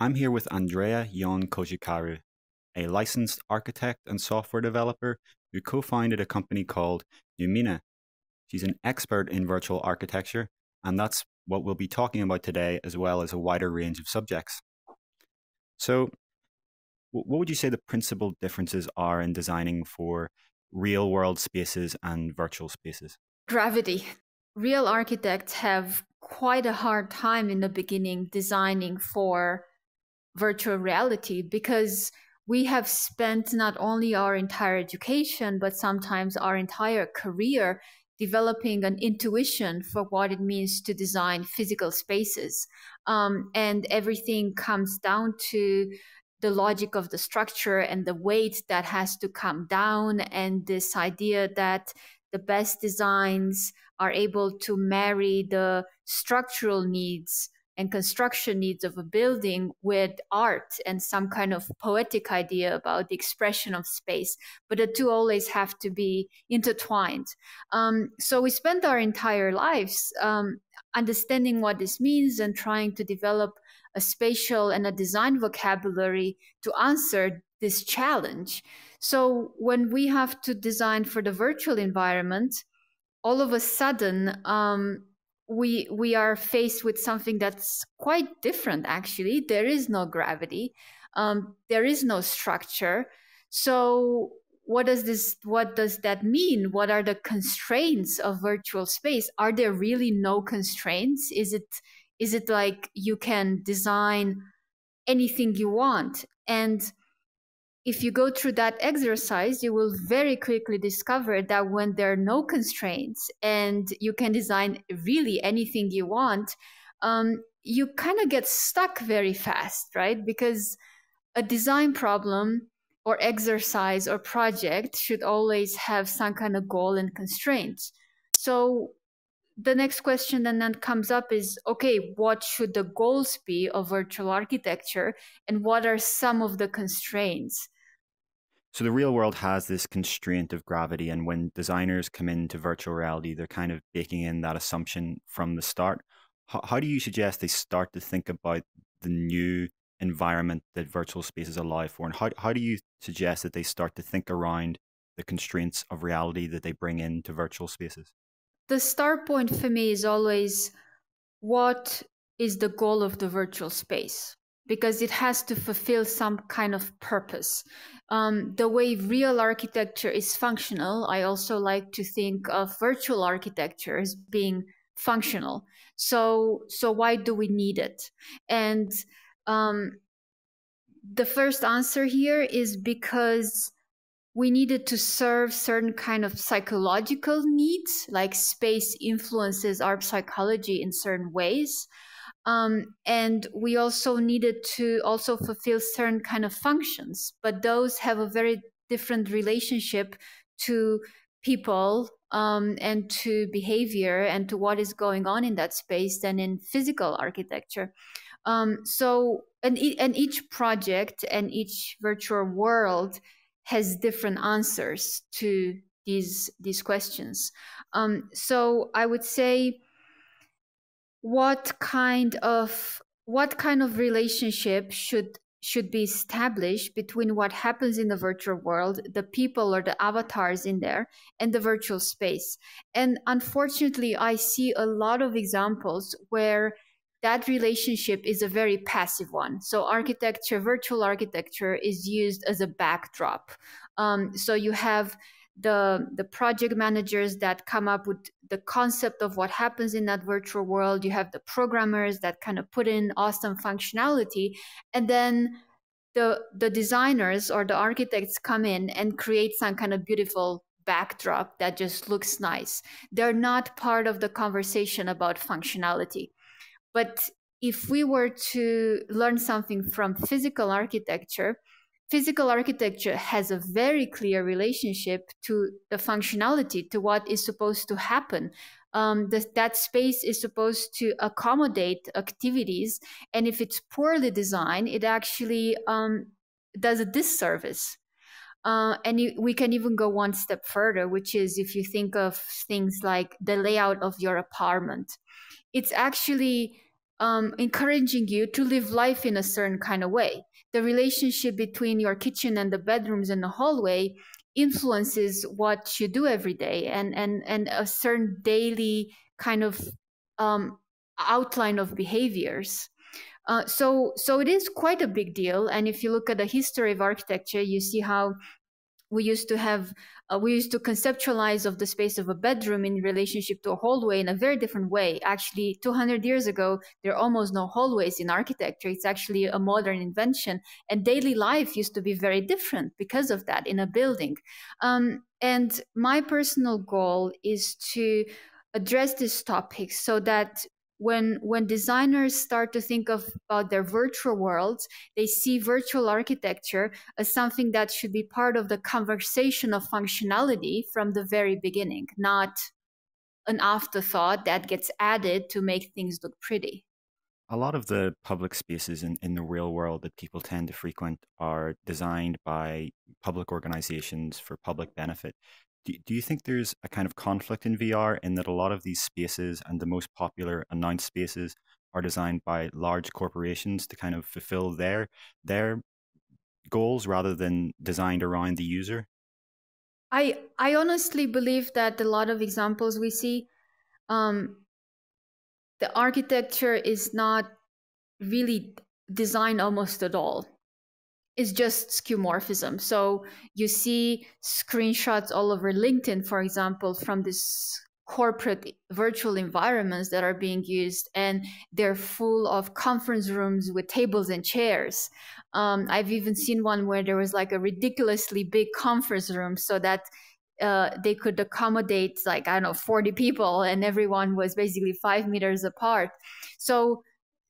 I'm here with Andreea Ion Cojocaru, a licensed architect and software developer who co founded a company called NUMENA. She's an expert in virtual architecture, and that's what we'll be talking about today, as well as a wider range of subjects. So, what would you say the principal differences are in designing for real world spaces and virtual spaces? Gravity. Real architects have quite a hard time in the beginning designing for virtual reality because we have spent not only our entire education, but sometimes our entire career developing an intuition for what it means to design physical spaces. Um, and everything comes down to the logic of the structure and the weight that has to come down, and this idea that the best designs are able to marry the structural needs and construction needs of a building with art and some kind of poetic idea about the expression of space. But the two always have to be intertwined. Um, so we spend our entire lives um, understanding what this means and trying to develop a spatial and a design vocabulary to answer this challenge. So when we have to design for the virtual environment, all of a sudden um, we we are faced with something that's quite different actually. There is no gravity um, there is no structure. So what does this what does that mean? What are the constraints of virtual space? Are there really no constraints? Is it is it like you can design anything you want? And if you go through that exercise, you will very quickly discover that when there are no constraints and you can design really anything you want, um, you kind of get stuck very fast, right? Because a design problem or exercise or project should always have some kind of goal and constraints. So the next question then, then comes up is okay, what should the goals be of virtual architecture and what are some of the constraints? So the real world has this constraint of gravity, and when designers come into virtual reality, they're kind of baking in that assumption from the start. How, how do you suggest they start to think about the new environment that virtual spaces allow for, and how how do you suggest that they start to think around the constraints of reality that they bring into virtual spaces? The start point for me is always what is the goal of the virtual space because it has to fulfill some kind of purpose. Um, the way real architecture is functional, I also like to think of virtual architecture as being functional. So, so why do we need it? And um, the first answer here is because we needed to serve certain kind of psychological needs, like space influences our psychology in certain ways. Um, and we also needed to also fulfill certain kind of functions, but those have a very different relationship to people um, and to behavior and to what is going on in that space than in physical architecture. Um, so, and, e- and each project and each virtual world has different answers to these these questions. Um, so, I would say what kind of what kind of relationship should should be established between what happens in the virtual world, the people or the avatars in there, and the virtual space. And unfortunately, I see a lot of examples where that relationship is a very passive one. So, architecture, virtual architecture, is used as a backdrop. Um, so, you have the the project managers that come up with the concept of what happens in that virtual world. You have the programmers that kind of put in awesome functionality. And then the the designers or the architects come in and create some kind of beautiful backdrop that just looks nice. They're not part of the conversation about functionality. But if we were to learn something from physical architecture physical architecture has a very clear relationship to the functionality, to what is supposed to happen. Um, the, that space is supposed to accommodate activities, and if it's poorly designed, it actually um, does a disservice. Uh, and you, we can even go one step further, which is if you think of things like the layout of your apartment, it's actually um, encouraging you to live life in a certain kind of way. The relationship between your kitchen and the bedrooms and the hallway influences what you do every day and and and a certain daily kind of um, outline of behaviors. Uh, so so it is quite a big deal. And if you look at the history of architecture you see how we used to have uh, we used to conceptualize of the space of a bedroom in relationship to a hallway in a very different way. Actually 200 years ago there are almost no hallways in architecture. It's actually a modern invention and daily life used to be very different because of that in a building. Um, and my personal goal is to address this topic so that when when designers start to think of about their virtual worlds they see virtual architecture as something that should be part of the conversation of functionality from the very beginning not an afterthought that gets added to make things look pretty. A lot of the public spaces in, in the real world that people tend to frequent are designed by public organizations for public benefit do, do you think there's a kind of conflict in VR in that a lot of these spaces and the most popular announced spaces are designed by large corporations to kind of fulfill their their goals rather than designed around the user? I I honestly believe that a lot of examples we see, um, the architecture is not really designed almost at all is just skeuomorphism. So you see screenshots all over LinkedIn, for example, from this corporate virtual environments that are being used and they're full of conference rooms with tables and chairs um, i've even seen one where there was like a ridiculously big conference room so that uh, they could accommodate like i don't know 40 people and everyone was basically five meters apart so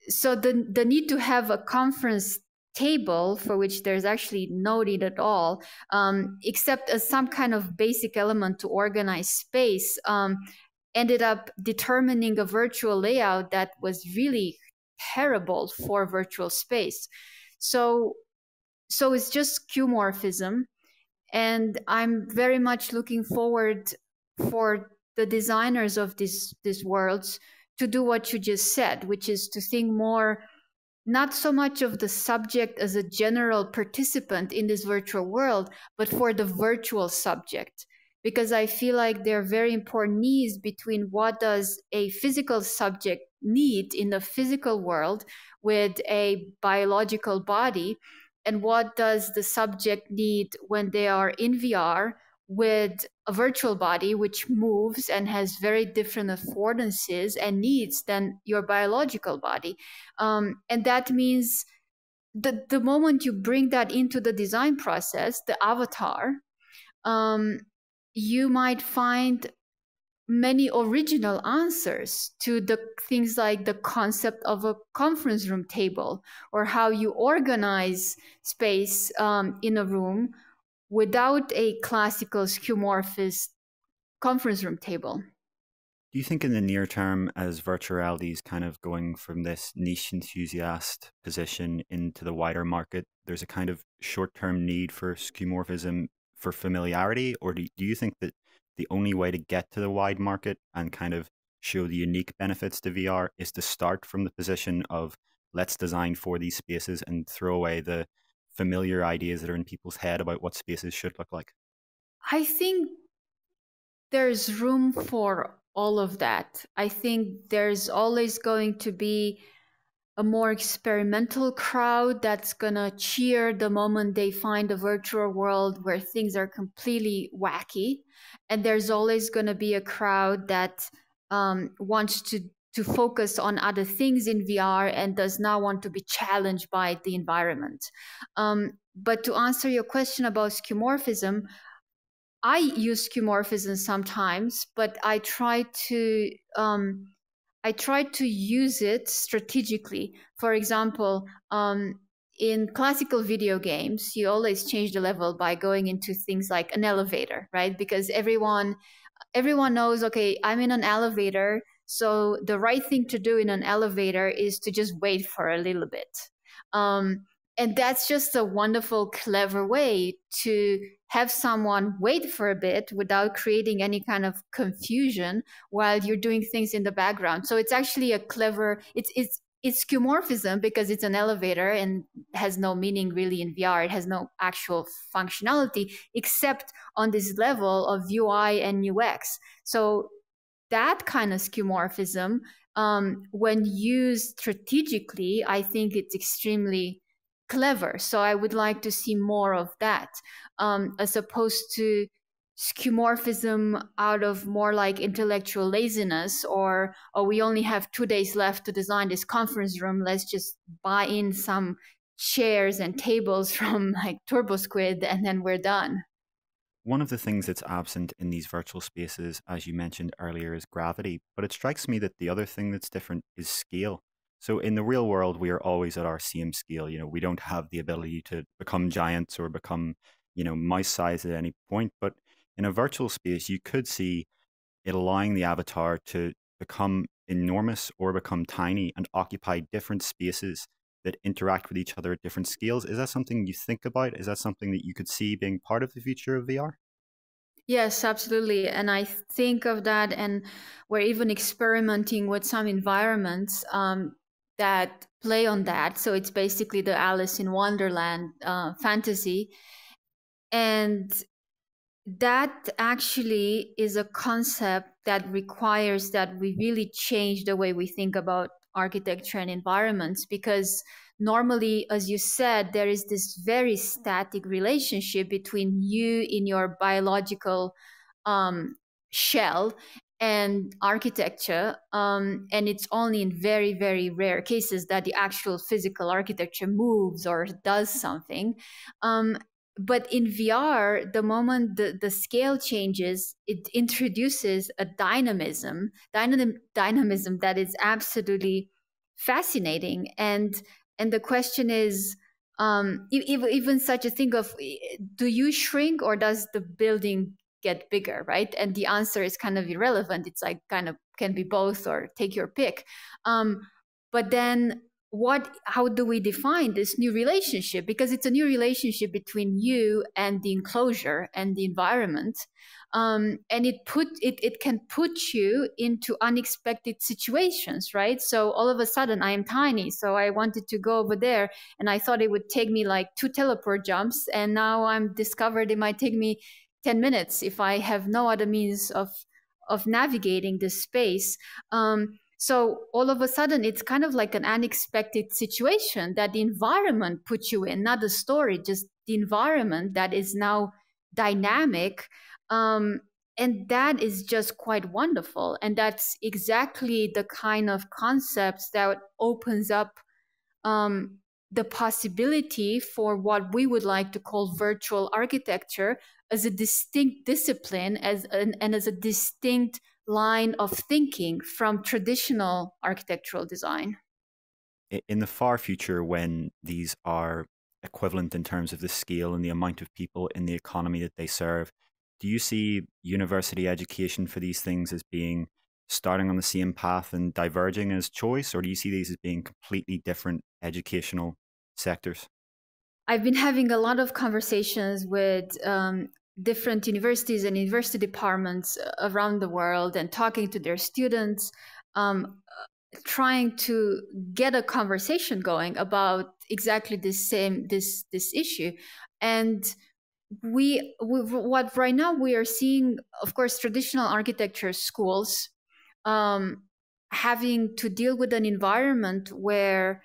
so the the need to have a conference table for which there's actually no need at all, um, except as some kind of basic element to organize space, um, ended up determining a virtual layout that was really terrible for virtual space. So, so it's just skeuomorphism, and I'm very much looking forward for the designers of these these worlds to do what you just said, which is to think more not so much of the subject as a general participant in this virtual world, but for the virtual subject. Because I feel like there are very important needs between what does a physical subject need in the physical world with a biological body, and what does the subject need when they are in VR with a virtual body which moves and has very different affordances and needs than your biological body. Um, and that means the, the moment you bring that into the design process, the avatar, um, you might find many original answers to the things like the concept of a conference room table or how you organize space um, in a room without a classical skeuomorphist conference room table. Do you think in the near term, as virtual reality is kind of going from this niche enthusiast position into the wider market, there's a kind of short term need for skeuomorphism for familiarity? Or do, do you think that the only way to get to the wide market and kind of show the unique benefits to VR is to start from the position of let's design for these spaces and throw away the familiar ideas that are in people's head about what spaces should look like? I think there's room for all of that. I think there's always going to be a more experimental crowd that's going to cheer the moment they find a virtual world where things are completely wacky. And there's always going to be a crowd that um, wants to to focus on other things in VR and does not want to be challenged by the environment. Um, but to answer your question about skeuomorphism, I use skeuomorphism sometimes, but I try to um, I try to use it strategically. For example, um, in classical video games, you always change the level by going into things like an elevator, right? Because everyone everyone knows, okay, I'm in an elevator so the right thing to do in an elevator is to just wait for a little bit. Um, and that's just a wonderful, clever way to have someone wait for a bit without creating any kind of confusion while you're doing things in the background. So it's actually a clever, it's, it's, it's skeuomorphism because it's an elevator and has no meaning really in VR. It has no actual functionality except on this level of UI and UX. So that kind of skeuomorphism, um, when used strategically, I think it's extremely clever. So I would like to see more of that, um, as opposed to skeuomorphism out of more like intellectual laziness or oh we only have two days left to design this conference room let's just buy in some chairs and tables from like turbosquid and then we're done one of the things that's absent in these virtual spaces as you mentioned earlier is gravity but it strikes me that the other thing that's different is scale. So in the real world we are always at our same scale you know we don't have the ability to become giants or become you know mouse size at any point but in a virtual space, you could see it allowing the avatar to become enormous or become tiny and occupy different spaces that interact with each other at different scales. Is that something you think about? Is that something that you could see being part of the future of VR? Yes, absolutely. And I think of that, and we're even experimenting with some environments um, that play on that. So it's basically the Alice in Wonderland uh, fantasy. And that actually is a concept that requires that we really change the way we think about architecture and environments because normally as you said there is this very static relationship between you in your biological um, shell and architecture um, and it's only in very very rare cases that the actual physical architecture moves or does something. Um, but in VR, the moment the, the scale changes, it introduces a dynamism, dynam- dynamism that is absolutely fascinating. And and the question is, um, even, even such a thing of, do you shrink or does the building get bigger, right? And the answer is kind of irrelevant. It's like kind of can be both or take your pick. Um, but then what how do we define this new relationship? Because it's a new relationship between you and the enclosure and the environment um, and it put it, it can put you into unexpected situations right? So all of a sudden i am tiny so i wanted to go over there and i thought it would take me like two teleport jumps and now i'm discovered it might take me 10 minutes if i have no other means of of navigating this space. Um, so all of a sudden, it's kind of like an unexpected situation that the environment puts you in, not the story, just the environment that is now dynamic. Um, and that is just quite wonderful. And that's exactly the kind of concepts that opens up um, the possibility for what we would like to call virtual architecture as a distinct discipline as an, and as a distinct line of thinking from traditional architectural design. In the far future, when these are equivalent in terms of the scale and the amount of people in the economy that they serve, do you see university education for these things as being starting on the same path and diverging as choice, or do you see these as being completely different educational sectors? I've been having a lot of conversations with um, different universities and university departments uh, around the world and talking to their students, um, trying to get a conversation going about exactly this same this this issue, and we, we what right now we are seeing, of course, traditional architecture schools um, having to deal with an environment where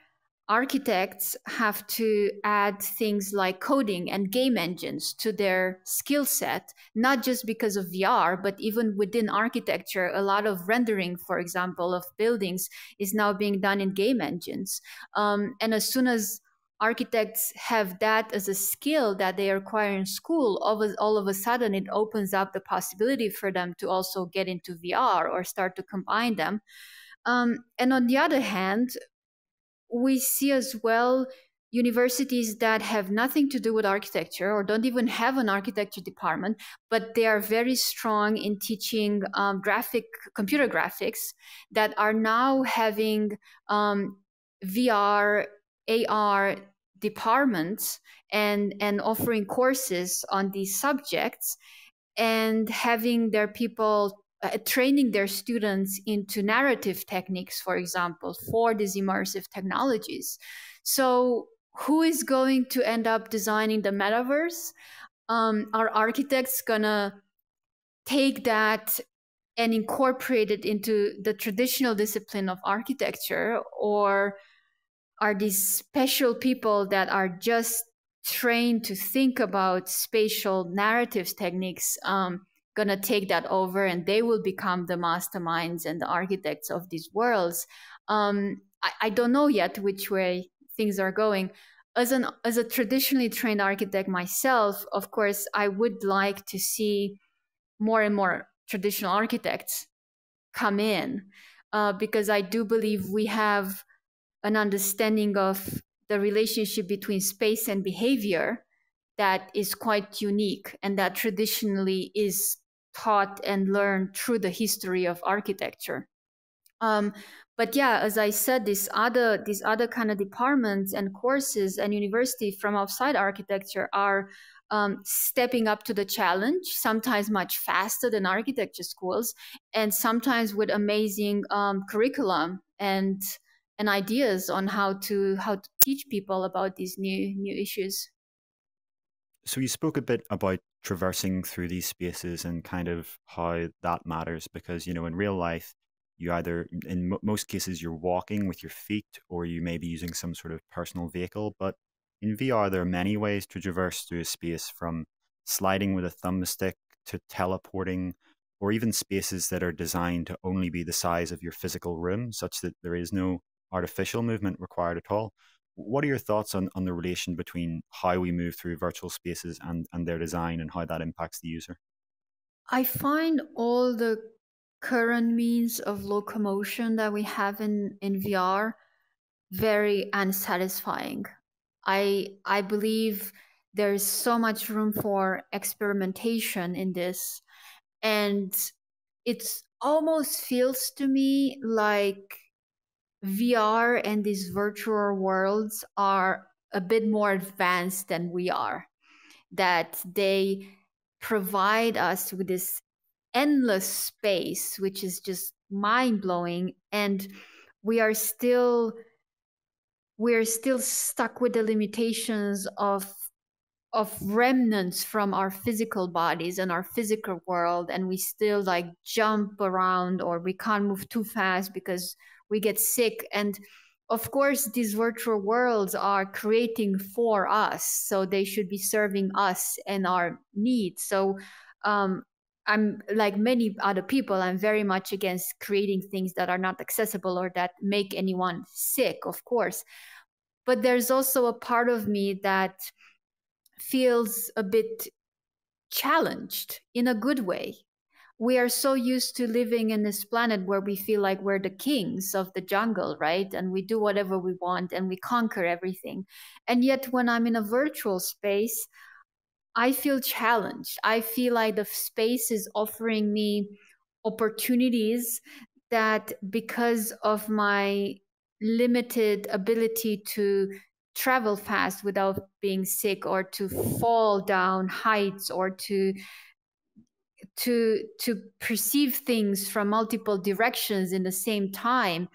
architects have to add things like coding and game engines to their skill set, not just because of VR, but even within architecture. A lot of rendering, for example, of buildings is now being done in game engines. Um, and as soon as architects have that as a skill that they acquire in school, all of, all of a sudden it opens up the possibility for them to also get into VR or start to combine them. Um, and on the other hand, we see as well universities that have nothing to do with architecture or don't even have an architecture department, but they are very strong in teaching um, graphic computer graphics that are now having um, VR, AR departments and and offering courses on these subjects and having their people uh, training their students into narrative techniques, for example, for these immersive technologies. So, who is going to end up designing the metaverse? Um, are architects gonna take that and incorporate it into the traditional discipline of architecture, or are these special people that are just trained to think about spatial narratives techniques? Um, going to take that over and they will become the masterminds and the architects of these worlds. Um, I, I, don't know yet which way things are going. As an as a traditionally trained architect myself, of course, I would like to see more and more traditional architects come in uh, because I do believe we have an understanding of the relationship between space and behavior that is quite unique and that traditionally is taught and learned through the history of architecture. Um, but yeah, as I said, these other these other kind of departments and courses and university from outside architecture are um, stepping up to the challenge, sometimes much faster than architecture schools, and sometimes with amazing um, curriculum and and ideas on how to how to teach people about these new new issues. So you spoke a bit about traversing through these spaces and kind of how that matters because you know in real life you either in most cases you're walking with your feet or you may be using some sort of personal vehicle but in VR there are many ways to traverse through a space from sliding with a thumbstick to teleporting or even spaces that are designed to only be the size of your physical room such that there is no artificial movement required at all what are your thoughts on, on the relation between how we move through virtual spaces and, and their design and how that impacts the user? I find all the current means of locomotion that we have in, in VR very unsatisfying. I I believe there is so much room for experimentation in this and it almost feels to me like VR and these virtual worlds are a bit more advanced than we are, that they provide us with this endless space, which is just mind blowing. And we are still we're still stuck with the limitations of of remnants from our physical bodies and our physical world and we still like jump around or we can't move too fast because we get sick. And of course these virtual worlds are creating for us. So they should be serving us and our needs. So um, i'm like many other people i'm very much against creating things that are not accessible or that make anyone sick of course. But there's also a part of me that feels a bit challenged in a good way. We are so used to living in this planet where we feel like we're the kings of the jungle, right? And we do whatever we want and we conquer everything. And yet, when I'm in a virtual space, I feel challenged. I feel like the space is offering me opportunities that, because of my limited ability to travel fast without being sick or to fall down heights or to to to perceive things from multiple directions in the same time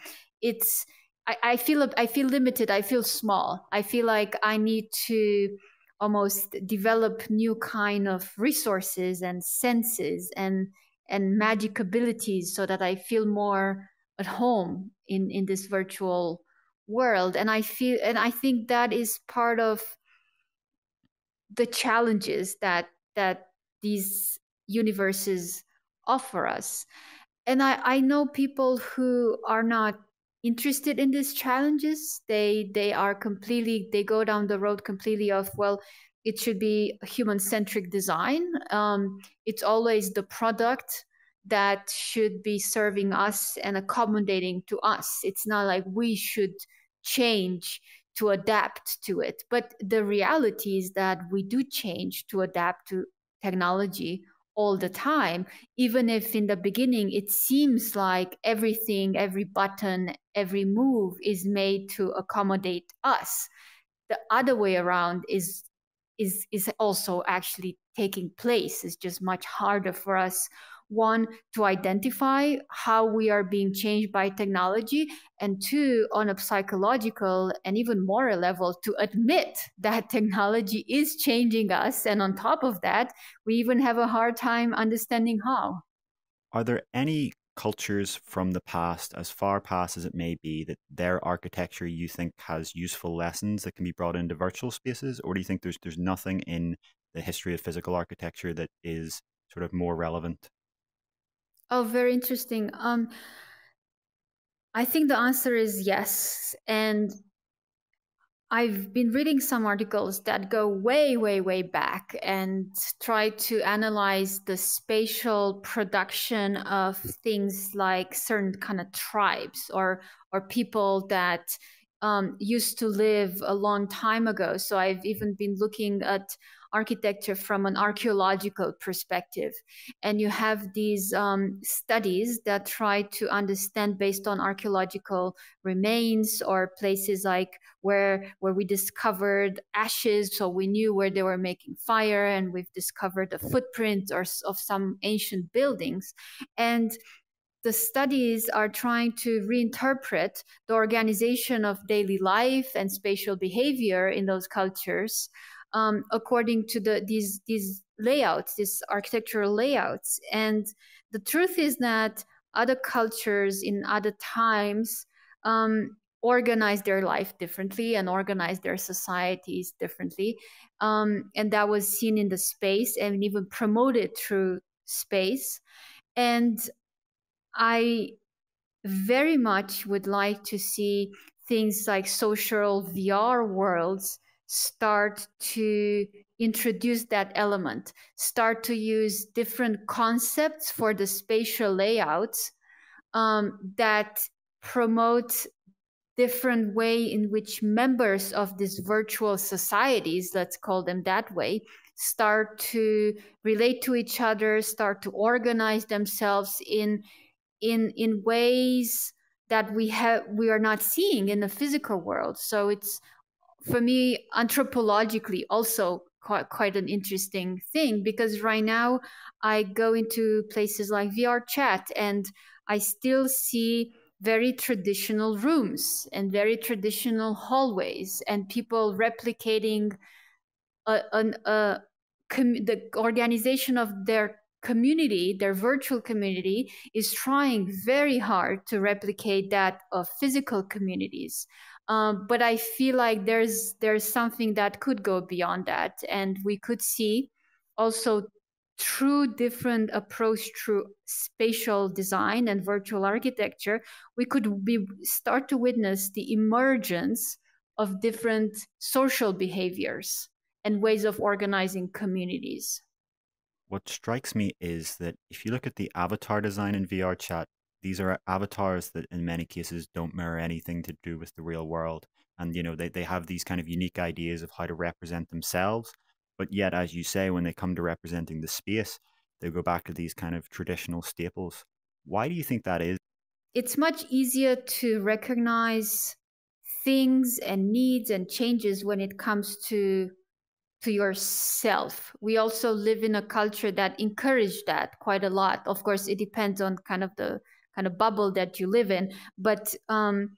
it's I, I feel i feel limited i feel small. I feel like i need to almost develop new kind of resources and senses and and magic abilities so that i feel more at home in in this virtual world. And i feel and i think that is part of the challenges that that these universes offer us. And i i know people who are not interested in these challenges. They they are completely they go down the road completely of well it should be human centric design. Um, it's always the product that should be serving us and accommodating to us. It's not like we should change to adapt to it. But the reality is that we do change to adapt to technology all the time, even if in the beginning it seems like everything, every button, every move is made to accommodate us. The other way around is is is also actually taking place. It's just much harder for us one to identify how we are being changed by technology and two on a psychological and even moral level to admit that technology is changing us. And on top of that we even have a hard time understanding how. Are there any cultures from the past, as far past as it may be, that their architecture you think has useful lessons that can be brought into virtual spaces, or do you think there's there's nothing in the history of physical architecture that is sort of more relevant? Oh, very interesting. Um, I think the answer is yes, and I've been reading some articles that go way, way, way back and try to analyze the spatial production of things like certain kind of tribes or or people that um, used to live a long time ago. So I've even been looking at architecture from an archaeological perspective. And you have these um, studies that try to understand based on archaeological remains or places like where where we discovered ashes, so we knew where they were making fire, and we've discovered a footprint or of some ancient buildings. And the studies are trying to reinterpret the organization of daily life and spatial behavior in those cultures um, according to the these these layouts, these architectural layouts. And the truth is that other cultures in other times um, organize their life differently and organize their societies differently. Um, and that was seen in the space and even promoted through space. And I very much would like to see things like social VR worlds start to introduce that element, start to use different concepts for the spatial layouts um, that promote different way in which members of these virtual societies, let's call them that way, start to relate to each other, start to organize themselves in in in ways that we have we are not seeing in the physical world. So it's for me anthropologically also quite quite an interesting thing because right now I go into places like VR chat and I still see very traditional rooms and very traditional hallways and people replicating a, a, the organization of their community their virtual community is trying very hard to replicate that of physical communities um, but I feel like there's there's something that could go beyond that, and we could see also through different approach through spatial design and virtual architecture, we could be start to witness the emergence of different social behaviors and ways of organizing communities. What strikes me is that if you look at the avatar design in VR chat, these are avatars that in many cases don't mirror anything to do with the real world and you know they, they have these kind of unique ideas of how to represent themselves but yet as you say when they come to representing the space they go back to these kind of traditional staples why do you think that is it's much easier to recognize things and needs and changes when it comes to to yourself. We also live in a culture that encourage that quite a lot. Of course, it depends on kind of the kind of bubble that you live in. But um,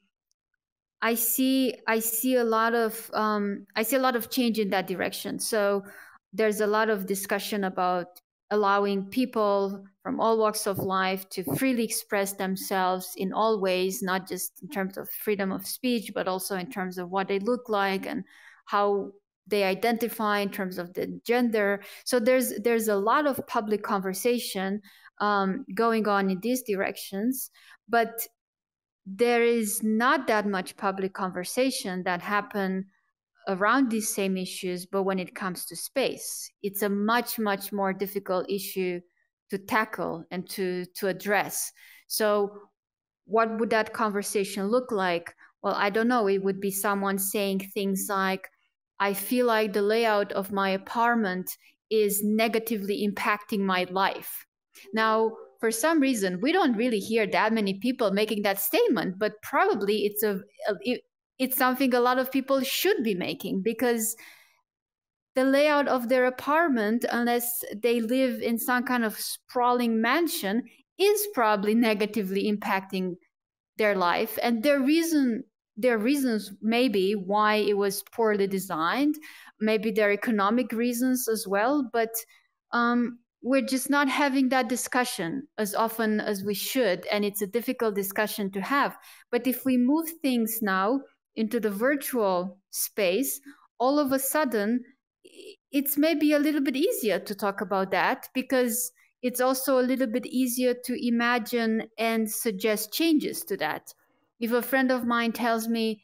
i see i see a lot of um, i see a lot of change in that direction. So there's a lot of discussion about allowing people from all walks of life to freely express themselves in all ways not just in terms of freedom of speech but also in terms of what they look like and how they identify in terms of the gender. So there's there's a lot of public conversation um, going on in these directions, but there is not that much public conversation that happen around these same issues but when it comes to space it's a much much more difficult issue to tackle and to to address. So what would that conversation look like? Well i don't know. It would be someone saying things like i feel like the layout of my apartment is negatively impacting my life now, for some reason, we don't really hear that many people making that statement, but probably it's a, it, it's something a lot of people should be making because the layout of their apartment, unless they live in some kind of sprawling mansion, is probably negatively impacting their life. And their reason, their reasons maybe why it was poorly designed, maybe their economic reasons as well. But um, we're just not having that discussion as often as we should and it's a difficult discussion to have. But if we move things now into the virtual space all of a sudden it's maybe a little bit easier to talk about that because it's also a little bit easier to imagine and suggest changes to that. If a friend of mine tells me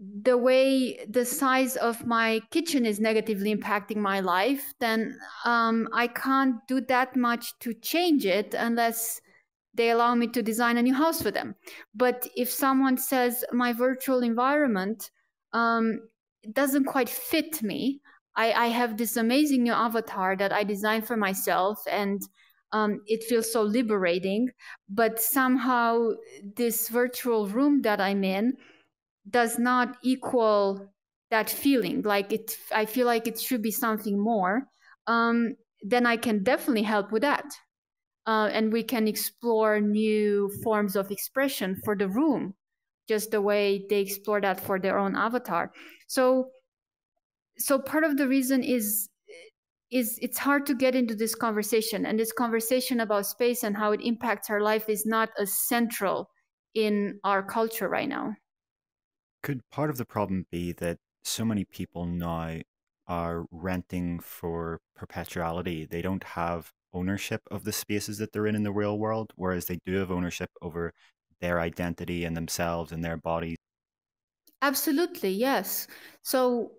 the way the size of my kitchen is negatively impacting my life, then um, I can't do that much to change it unless they allow me to design a new house for them. But if someone says my virtual environment um, doesn't quite fit me, I, I, have this amazing new avatar that I designed for myself and um, it feels so liberating. But somehow, this virtual room that I'm in, does not equal that feeling like it i feel like it should be something more um, then i can definitely help with that. Uh, and we can explore new forms of expression for the room just the way they explore that for their own avatar. So so part of the reason is is it's hard to get into this conversation and this conversation about space and how it impacts our life is not as central in our culture right now could part of the problem be that so many people now are renting for perpetuality? They don't have ownership of the spaces that they're in in the real world, whereas they do have ownership over their identity and themselves and their bodies. Absolutely, yes. So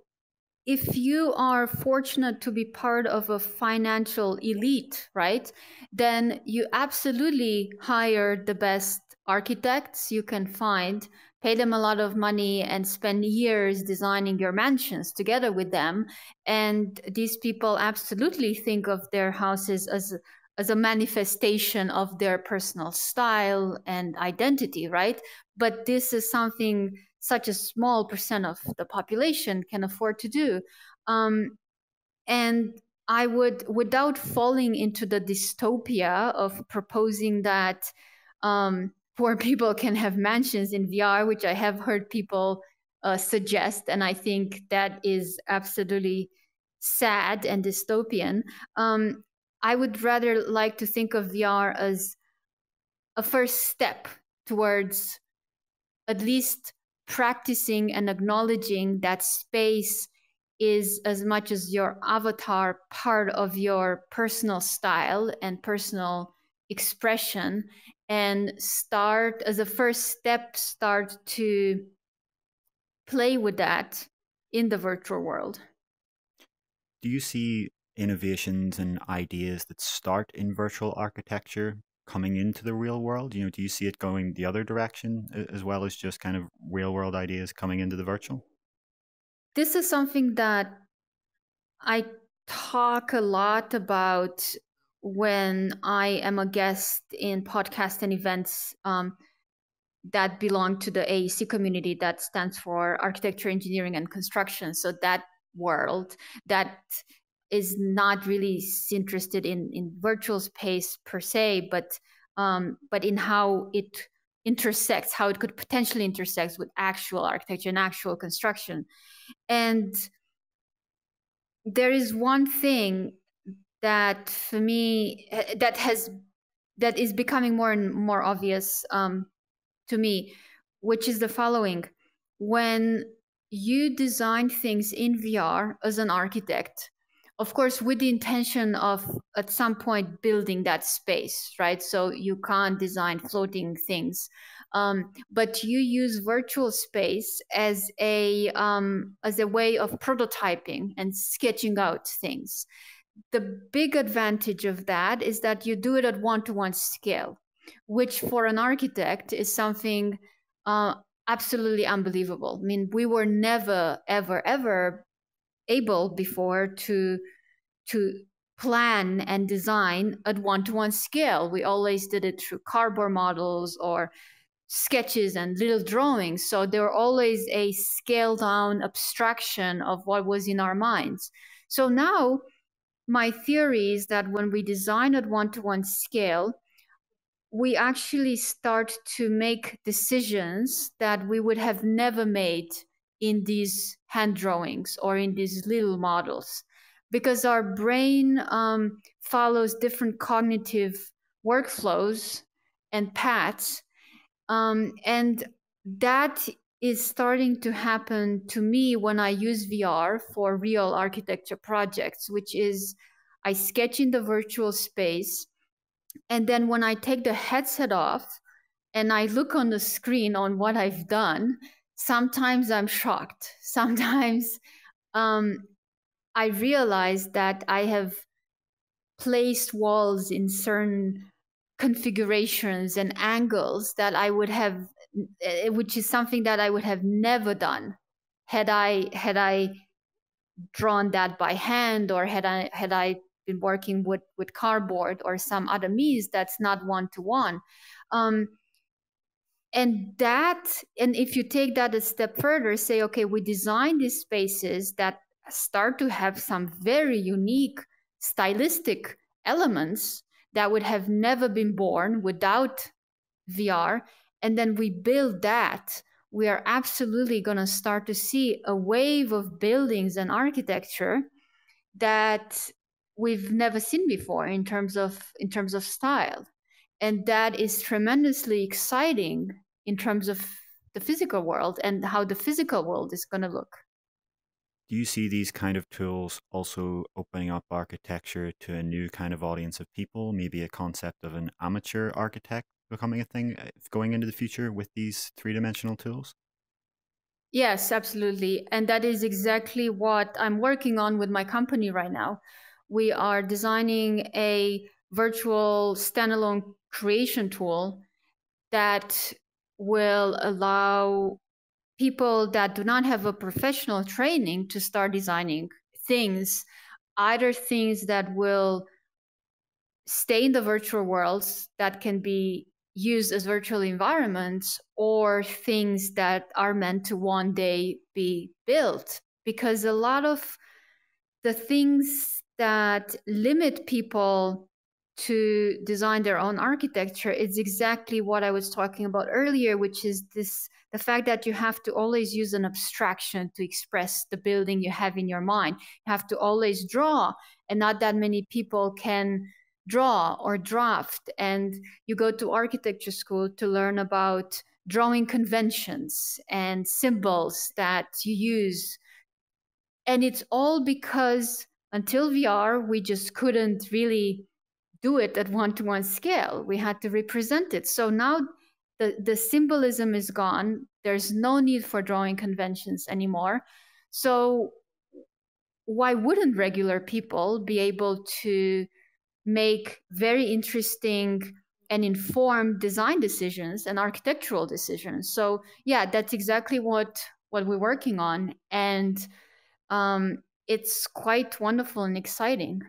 if you are fortunate to be part of a financial elite, right, then you absolutely hire the best architects you can find pay them a lot of money and spend years designing your mansions together with them. And these people absolutely think of their houses as as a manifestation of their personal style and identity right? But this is something such a small percent of the population can afford to do. Um, and i would without falling into the dystopia of proposing that um, poor people can have mansions in VR, which I have heard people uh, suggest, and I think that is absolutely sad and dystopian. Um, I would rather like to think of VR as a first step towards at least practicing and acknowledging that space is as much as your avatar part of your personal style and personal expression and start as a first step start to play with that in the virtual world. Do you see innovations and ideas that start in virtual architecture coming into the real world? You know do you see it going the other direction as well as just kind of real world ideas coming into the virtual? This is something that i talk a lot about when I am a guest in podcast and events um, that belong to the AEC community that stands for architecture, engineering, and construction. So that world that is not really interested in in virtual space per se, but um, but in how it intersects, how it could potentially intersect with actual architecture and actual construction. And there is one thing that for me eh, that has that is becoming more and more obvious um, to me, which is the following: when you design things in VR as an architect, of course, with the intention of at some point building that space, right? So you can't design floating things, um, but you use virtual space as a um, as a way of prototyping and sketching out things the big advantage of that is that you do it at one to one scale, which for an architect is something uh, absolutely unbelievable. I mean, we were never, ever, ever able before to to plan and design at one to one scale. We always did it through cardboard models or sketches and little drawings. So they were always a scale down abstraction of what was in our minds. So now my theory is that when we design at one to one scale, we actually start to make decisions that we would have never made in these hand drawings or in these little models. Because our brain um, follows different cognitive workflows and paths um, and that is starting to happen to me when i use vr for real architecture projects which is i sketch in the virtual space and then when I take the headset off and I look on the screen on what I've done, sometimes I'm shocked. Sometimes um, I realize that I have placed walls in certain configurations and angles that I would have, which is something that I would have never done had I had I drawn that by hand or had I had I been working with with cardboard or some other means that's not one to one Um, and that and if you take that a step further say okay we design these spaces that start to have some very unique stylistic elements that would have never been born without VR and then we build that we are absolutely going to start to see a wave of buildings and architecture that we've never seen before in terms of in terms of style. And that is tremendously exciting in terms of the physical world and how the physical world is going to look. Do you see these kind of tools also opening up architecture to a new kind of audience of people maybe a concept of an amateur architect becoming a thing uh, going into the future with these three-dimensional tools? Yes absolutely and that is exactly what i'm working on with my company right now. We are designing a virtual standalone creation tool that will allow people that do not have a professional training to start designing things, either things that will stay in the virtual worlds that can be used as virtual environments or things that are meant to one day be built. Because a lot of the things that limit people to design their own architecture is exactly what i was talking about earlier which is this the fact that you have to always use an abstraction to express the building you have in your mind you have to always draw and not that many people can draw or draft and you go to architecture school to learn about drawing conventions and symbols that you use and it's all because until VR, we just couldn't really do it at one to one scale. We had to represent it. So now the, the symbolism is gone. There's no need for drawing conventions anymore. So why wouldn't regular people be able to make very interesting and informed design decisions and architectural decisions? So yeah, that's exactly what what we're working on. And um, it's quite wonderful and exciting.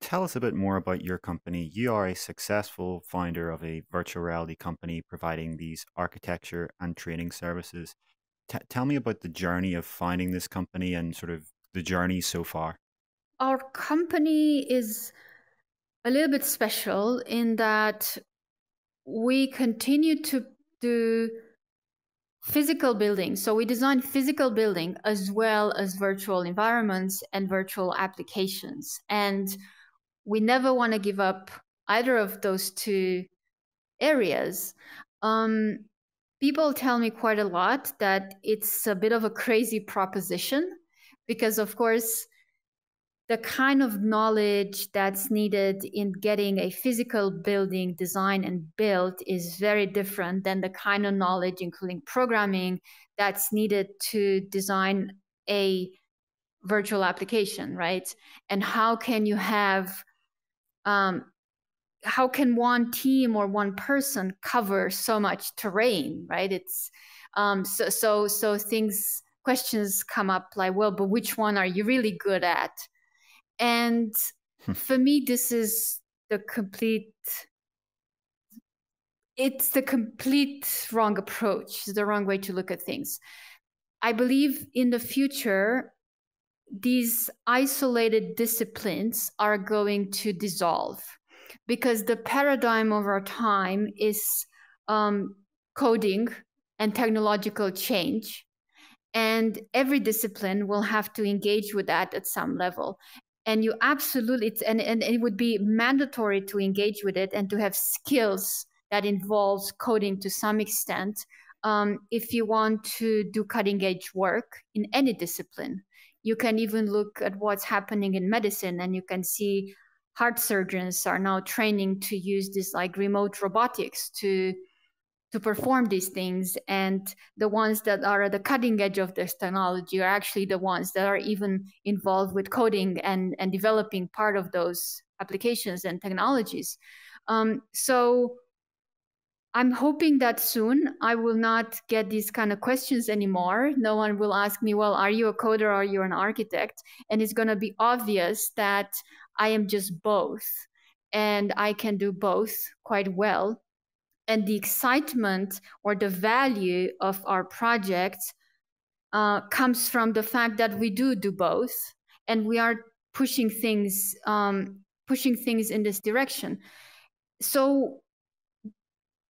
Tell us a bit more about your company. You are a successful founder of a virtual reality company providing these architecture and training services. T- tell me about the journey of finding this company and sort of the journey so far. Our company is a little bit special in that we continue to do physical building. So we design physical building as well as virtual environments and virtual applications. And we never want to give up either of those two areas. Um, people tell me quite a lot that it's a bit of a crazy proposition because, of course, the kind of knowledge that's needed in getting a physical building designed and built is very different than the kind of knowledge, including programming, that's needed to design a virtual application, right? And how can you have, um, how can one team or one person cover so much terrain, right? It's um, so so so things questions come up like, well, but which one are you really good at? And hmm. for me, this is the complete it's the complete wrong approach, the wrong way to look at things. I believe in the future, these isolated disciplines are going to dissolve because the paradigm of our time is um, coding and technological change. And every discipline will have to engage with that at some level. And you absolutely, and, and it would be mandatory to engage with it and to have skills that involves coding to some extent um, if you want to do cutting edge work in any discipline. You can even look at what's happening in medicine and you can see heart surgeons are now training to use this like remote robotics to to perform these things and the ones that are at the cutting edge of this technology are actually the ones that are even involved with coding and and developing part of those applications and technologies um, so I'm hoping that soon I will not get these kind of questions anymore. No one will ask me, well, are you a coder or are you an architect? And it's going to be obvious that I am just both and I can do both quite well. And the excitement or the value of our project uh, comes from the fact that we do do both and we are pushing things um, pushing things in this direction. So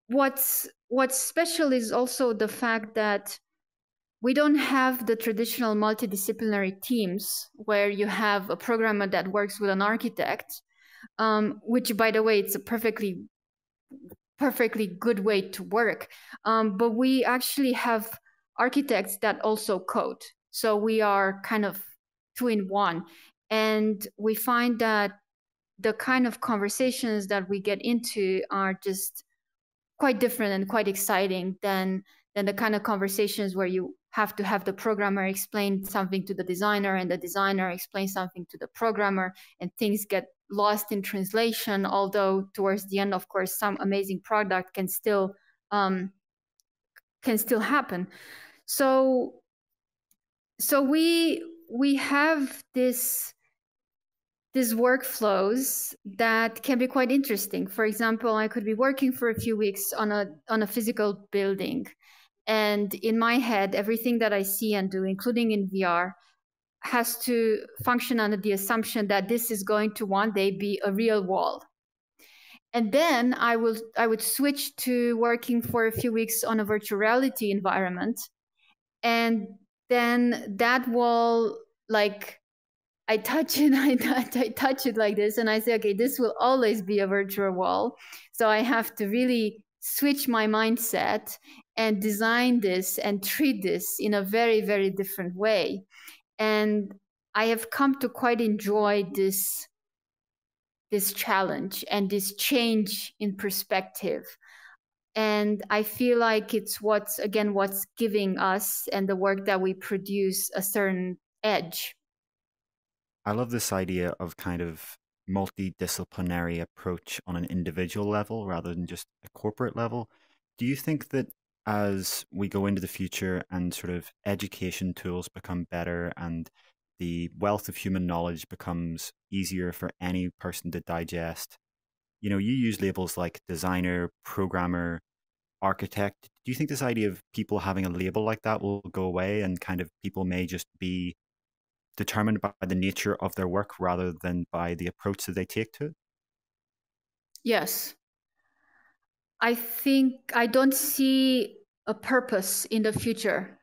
what's what's special is also the fact that we don't have the traditional multidisciplinary teams where you have a programmer that works with an architect um, which by the way it's a perfectly perfectly good way to work. Um, but we actually have architects that also code. So we are kind of two in one. And we find that the kind of conversations that we get into are just quite different and quite exciting than than the kind of conversations where you have to have the programmer explain something to the designer and the designer explain something to the programmer and things get lost in translation although towards the end of course some amazing product can still um, can still happen so so we we have this these workflows that can be quite interesting. For example, I could be working for a few weeks on a on a physical building, and in my head, everything that I see and do, including in VR, has to function under the assumption that this is going to one day be a real wall. And then I will I would switch to working for a few weeks on a virtual reality environment, and then that wall like I touch it, I, I touch it like this, and I say, okay, this will always be a virtual wall. So I have to really switch my mindset and design this and treat this in a very, very different way. And I have come to quite enjoy this this challenge and this change in perspective and i feel like it's what's again what's giving us and the work that we produce a certain edge I love this idea of kind of multidisciplinary approach on an individual level rather than just a corporate level. Do you think that as we go into the future and sort of education tools become better and the wealth of human knowledge becomes easier for any person to digest, you know, you use labels like designer, programmer, architect. Do you think this idea of people having a label like that will go away and kind of people may just be determined by the nature of their work rather than by the approach that they take to it? Yes. I think I don't see a purpose in the future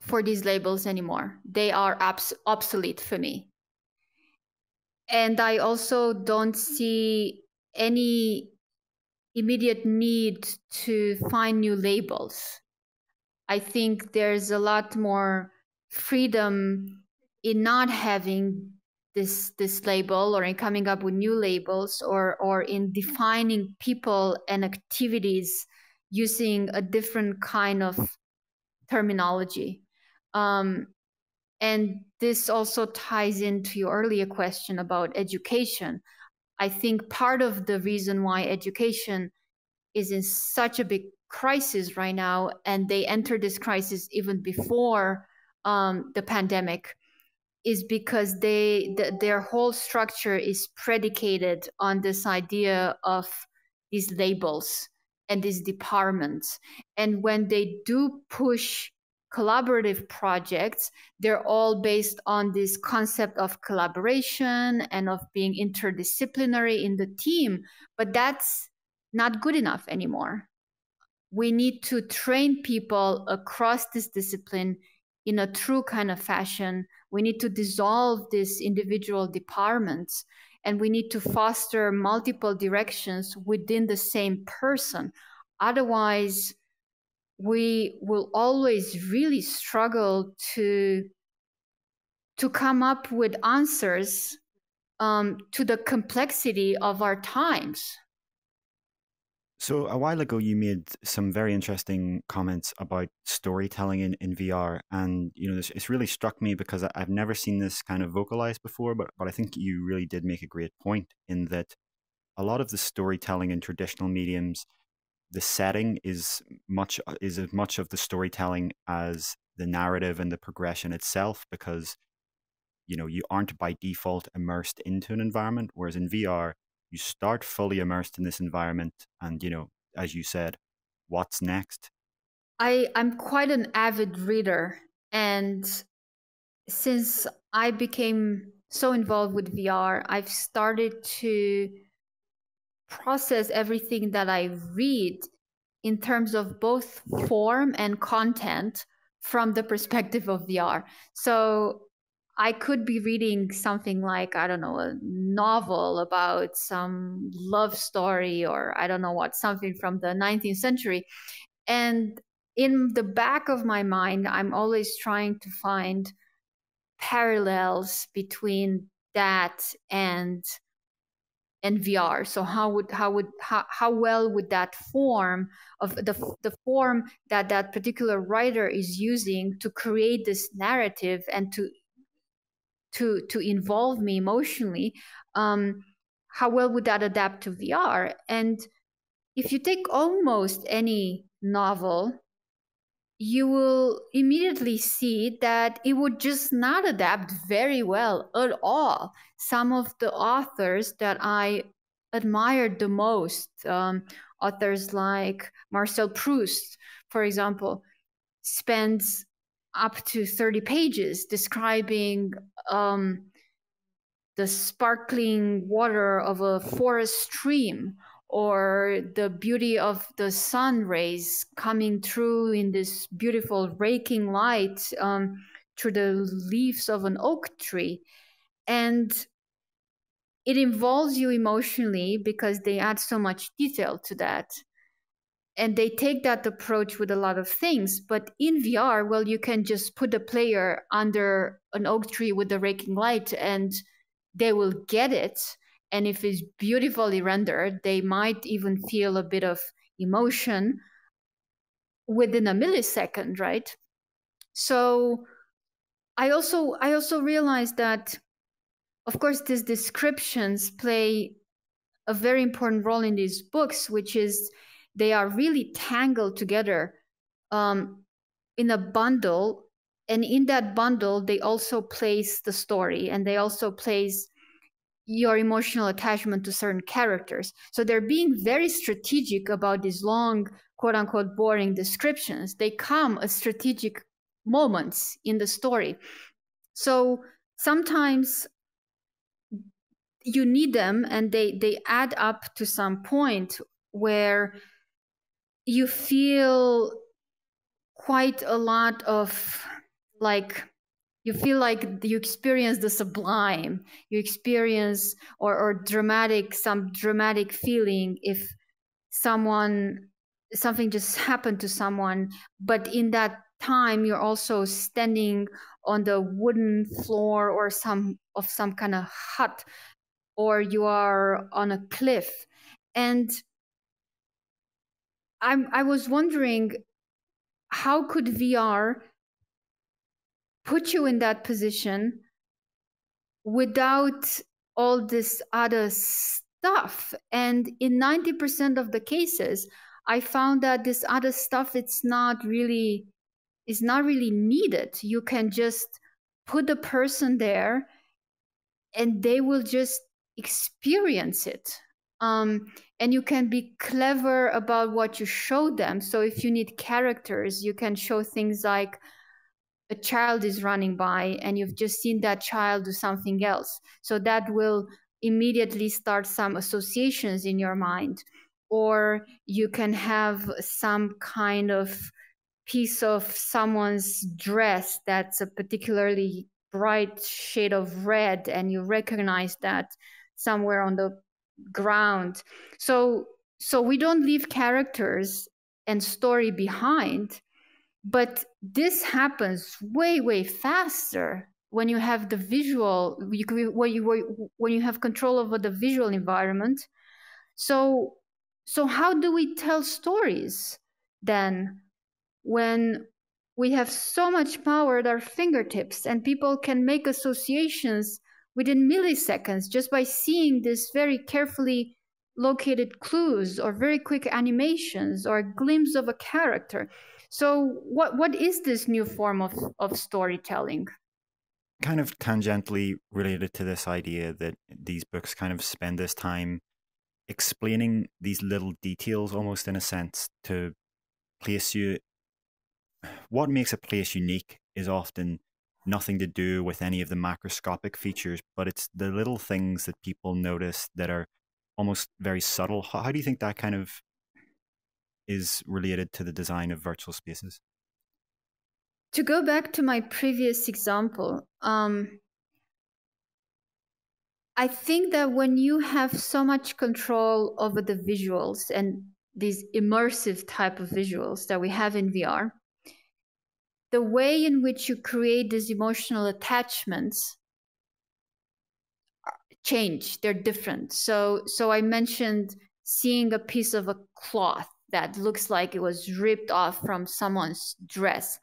for these labels anymore. They are abs- obsolete for me. And I also don't see any immediate need to find new labels. I think there's a lot more freedom in not having this this label or in coming up with new labels or or in defining people and activities using a different kind of terminology. Um, and this also ties into your earlier question about education. I think part of the reason why education is in such a big crisis right now and they entered this crisis even before um, the pandemic is because they the, their whole structure is predicated on this idea of these labels and these departments. And when they do push collaborative projects, they're all based on this concept of collaboration and of being interdisciplinary in the team. But that's not good enough anymore. We need to train people across this discipline in a true kind of fashion. We need to dissolve these individual departments and we need to foster multiple directions within the same person. Otherwise, we will always really struggle to to come up with answers um, to the complexity of our times. So a while ago, you made some very interesting comments about storytelling in, in VR, and you know this it's really struck me because I, I've never seen this kind of vocalized before. But but I think you really did make a great point in that a lot of the storytelling in traditional mediums, the setting is much is as much of the storytelling as the narrative and the progression itself, because you know you aren't by default immersed into an environment, whereas in VR you start fully immersed in this environment and you know as you said what's next? I i'm quite an avid reader and since i became so involved with vr i've started to process everything that i read in terms of both form and content from the perspective of vr so I could be reading something like, I don't know, a novel about some love story or I don't know what, something from the 19th century. And in the back of my mind, I'm always trying to find parallels between that and and VR. So how would how would how, how well would that form of the the form that that particular writer is using to create this narrative and to to to involve me emotionally um, how well would that adapt to vr and if you take almost any novel you will immediately see that it would just not adapt very well at all. Some of the authors that i admired the most um, authors like marcel proust for example spends up to 30 pages describing um, the sparkling water of a forest stream or the beauty of the sun rays coming through in this beautiful raking light um, through the leaves of an oak tree. And it involves you emotionally because they add so much detail to that and they take that approach with a lot of things but in vr well you can just put a player under an oak tree with a raking light and they will get it. And if it's beautifully rendered they might even feel a bit of emotion within a millisecond right? So i also i also realized that of course these descriptions play a very important role in these books which is they are really tangled together um, in a bundle and in that bundle they also place the story and they also place your emotional attachment to certain characters. So they're being very strategic about these long quote unquote boring descriptions. They come at strategic moments in the story. So sometimes you need them and they they add up to some point where you feel quite a lot of like you feel like you experience the sublime. You experience or, or dramatic some dramatic feeling if someone something just happened to someone but in that time you're also standing on the wooden floor or some of some kind of hut or you are on a cliff. And I'm, I was wondering how could VR put you in that position without all this other stuff? And in 90% of the cases, I found that this other stuff it's not really is not really needed. You can just put the person there and they will just experience it Um, and you can be clever about what you show them. So if you need characters, you can show things like a child is running by and you've just seen that child do something else. So that will immediately start some associations in your mind. Or you can have some kind of piece of someone's dress that's a particularly bright shade of red and you recognize that somewhere on the ground. So so we don't leave characters and story behind but this happens way way faster when you have the visual when you when you have control over the visual environment. So so how do we tell stories then when we have so much power at our fingertips and people can make associations within milliseconds just by seeing this very carefully located clues or very quick animations or a glimpse of a character. So what what is this new form of, of storytelling? Kind of tangentially related to this idea that these books kind of spend this time explaining these little details almost in a sense to place you what makes a place unique is often nothing to do with any of the macroscopic features, but it's the little things that people notice that are almost very subtle. How, how do you think that kind of is related to the design of virtual spaces? To go back to my previous example, um, I think that when you have so much control over the visuals and these immersive type of visuals that we have in VR, the way in which you create these emotional attachments change they're different. So so i mentioned seeing a piece of a cloth that looks like it was ripped off from someone's dress.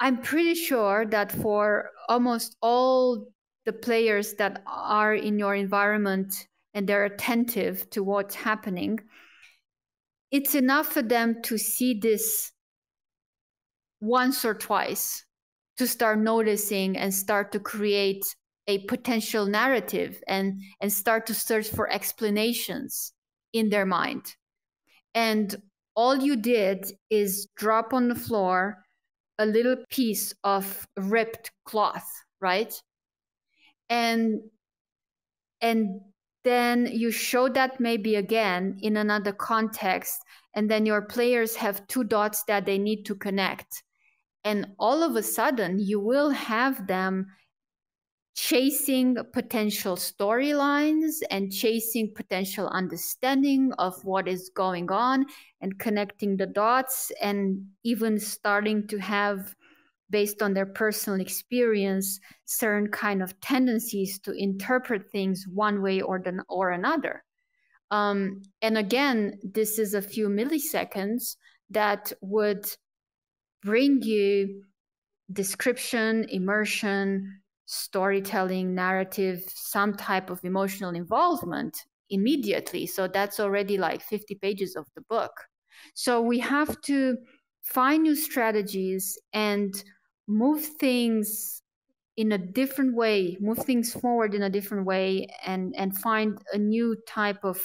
I'm pretty sure that for almost all the players that are in your environment and they're attentive to what's happening it's enough for them to see this once or twice to start noticing and start to create a potential narrative and and start to search for explanations in their mind. And all you did is drop on the floor a little piece of ripped cloth right? And and then you show that maybe again in another context and then your players have two dots that they need to connect and all of a sudden you will have them chasing potential storylines and chasing potential understanding of what is going on and connecting the dots and even starting to have based on their personal experience certain kind of tendencies to interpret things one way or the, or another. Um, and again this is a few milliseconds that would bring you description, immersion, storytelling, narrative, some type of emotional involvement immediately. So that's already like 50 pages of the book. So we have to find new strategies and move things in a different way, move things forward in a different way and and find a new type of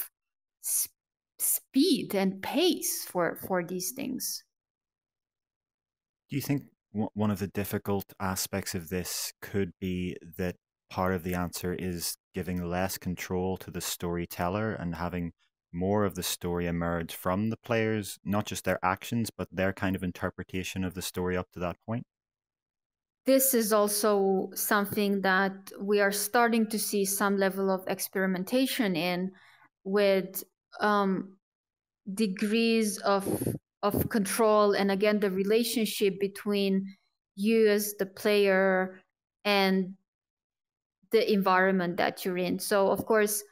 sp- speed and pace for for these things. Do you think one of the difficult aspects of this could be that part of the answer is giving less control to the storyteller and having more of the story emerge from the players, not just their actions, but their kind of interpretation of the story up to that point? This is also something that we are starting to see some level of experimentation in with um, degrees of of control and again the relationship between you as the player and the environment that you're in. So of course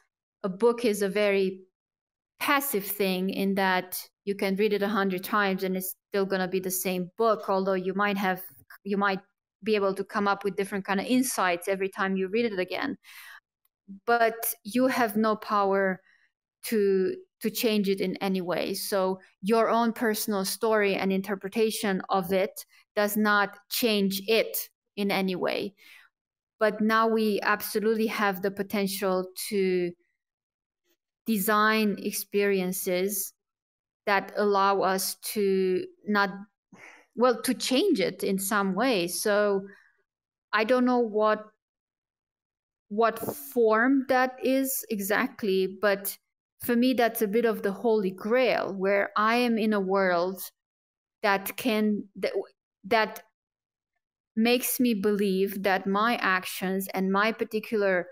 a book is a very passive thing in that you can read it a hundred times and it's still going to be the same book although you might have you might be able to come up with different kind of insights every time you read it again. But you have no power to to change it in any way. So your own personal story and interpretation of it does not change it in any way. But now we absolutely have the potential to design experiences that allow us to not well to change it in some way so i don't know what what form that is exactly but for me that's a bit of the holy grail where i am in a world that can that, that makes me believe that my actions and my particular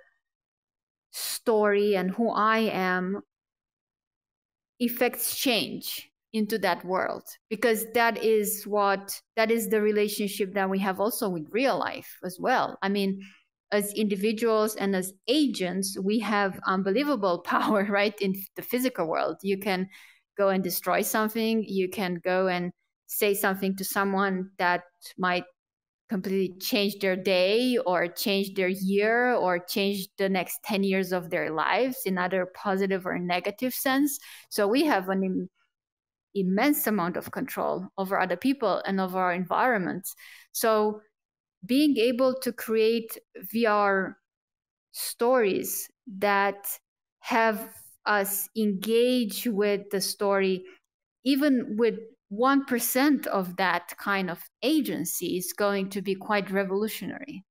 story and who i am effects change into that world because that is what that is the relationship that we have also with real life as well. I mean as individuals and as agents we have unbelievable power right in the physical world. You can go and destroy something. You can go and say something to someone that might completely change their day or change their year or change the next 10 years of their lives in either positive or negative sense. So we have an Im- immense amount of control over other people and over our environment so being able to create vr stories that have us engage with the story even with 1% of that kind of agency is going to be quite revolutionary.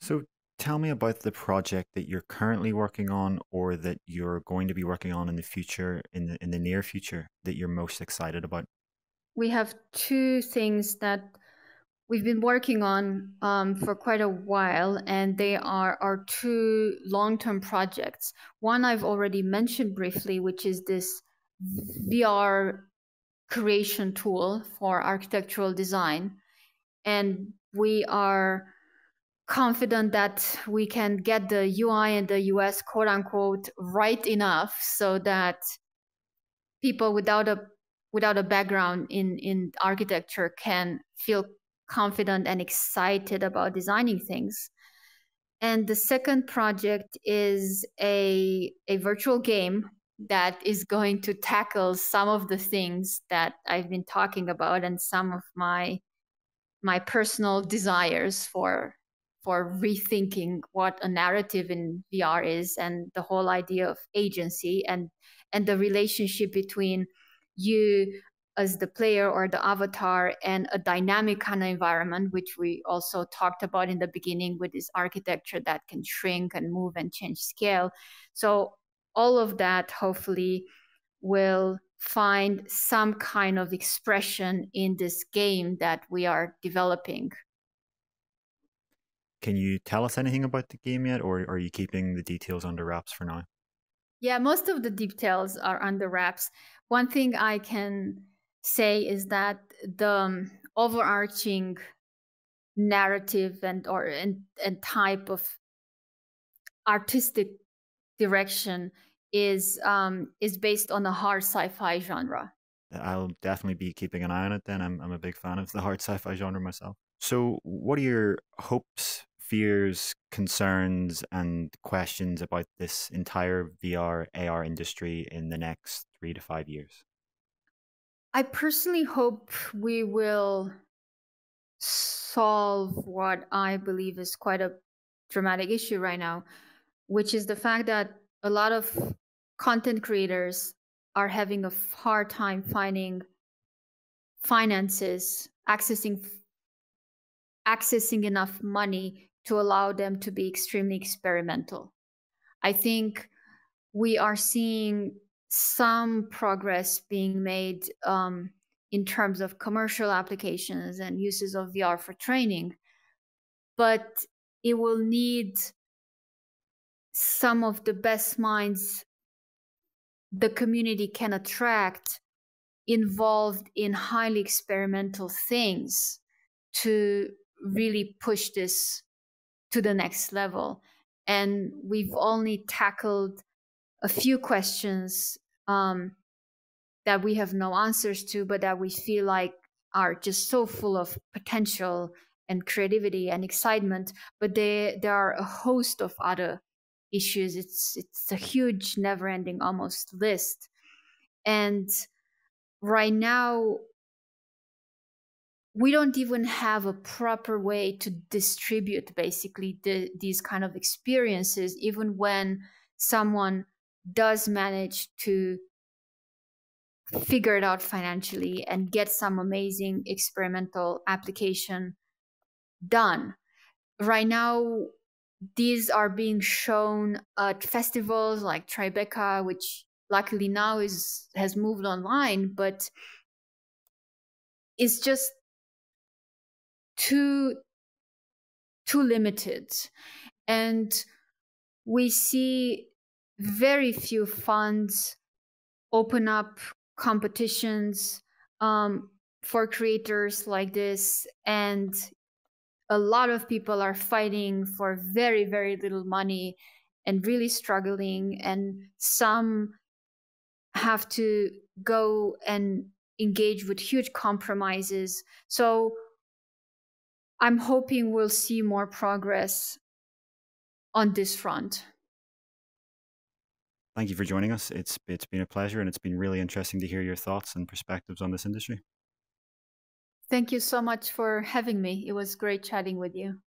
So tell me about the project that you're currently working on or that you're going to be working on in the future in the in the near future that you're most excited about. We have two things that we've been working on um, for quite a while, and they are our two long-term projects. One I've already mentioned briefly, which is this VR creation tool for architectural design. And we are confident that we can get the UI and the UX quote unquote right enough so that people without a without a background in, in architecture can feel confident and excited about designing things. And the second project is a, a virtual game that is going to tackle some of the things that I've been talking about and some of my my personal desires for for rethinking what a narrative in VR is and the whole idea of agency and and the relationship between you as the player or the avatar and a dynamic kind of environment which we also talked about in the beginning with this architecture that can shrink and move and change scale so all of that hopefully will find some kind of expression in this game that we are developing. Can you tell us anything about the game yet, or are you keeping the details under wraps for now? Yeah, most of the details are under wraps. One thing I can say is that the um, overarching narrative and or and, and type of artistic direction is um, is based on the hard sci-fi genre. I'll definitely be keeping an eye on it. Then I'm I'm a big fan of the hard sci-fi genre myself. So, what are your hopes, fears, concerns, and questions about this entire VR AR industry in the next three to five years? I personally hope we will solve what I believe is quite a dramatic issue right now, which is the fact that a lot of content creators are having a hard time finding finances, accessing accessing enough money to allow them to be extremely experimental. I think we are seeing some progress being made um, in terms of commercial applications and uses of VR for training, but it will need some of the best minds the community can attract involved in highly experimental things to really push this to the next level. And we've only tackled a few questions um, that we have no answers to, but that we feel like are just so full of potential and creativity and excitement. But they, there are a host of other issues. It's it's a huge, never-ending almost list, and right now we don't even have a proper way to distribute basically the, these kind of experiences even when someone does manage to figure it out financially and get some amazing experimental application done. Right now, these are being shown at festivals like Tribeca, which luckily now is has moved online, but it's just too too limited. And we see very few funds open up competitions um, for creators like this and a lot of people are fighting for very very little money and really struggling and some have to go and engage with huge compromises. So i'm hoping we'll see more progress on this front Thank you for joining us. It's it's been a pleasure and it's been really interesting to hear your thoughts and perspectives on this industry. Thank you so much for having me. It was great chatting with you.